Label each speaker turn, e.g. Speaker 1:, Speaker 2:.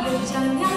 Speaker 1: 又想要